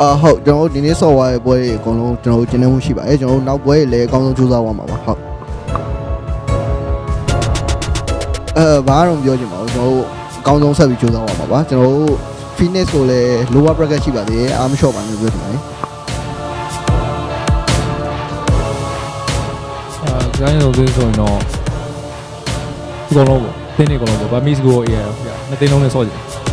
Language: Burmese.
အာဟုတ်ကျွန်တော်တို့ဒီနေ့ software ရဲ့ပွဲတွေအကုန်လုံးကျွန်တော်တို့ကျင်းနေမှုရှိပါတယ်ကျွန်တော်တို့နောက်ပွဲတွေလည်းအကောင်းဆုံးကြိုးစားသွားမှာပါဟုတ်အဲဘာမှမပြောချင်ပါဘူးကျွန်တော်တို့အကောင်းဆုံးဆက်ပြီးကြိုးစားသွားမှာပါကျွန်တော်တို့ Phoenix ကိုလည်း lower bracket ရှိပါသေးတယ်အားမလျှော့ပါနဲ့ပြောချင်ပါတယ်အာကျွန်တော်တို့ဆိုရင်တော့ ဒီကောင်လုံးပေါ့တင်းနေကောင်လုံးပေါ့ဗာမစ်ကိုအေးရနှစ်သိန်းလုံးနဲ့ဆော့ကြည့်